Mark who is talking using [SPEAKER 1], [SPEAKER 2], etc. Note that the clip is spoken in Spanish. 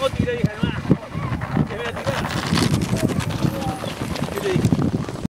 [SPEAKER 1] Vamos a tirar, hija, nomás. Que me la tirar.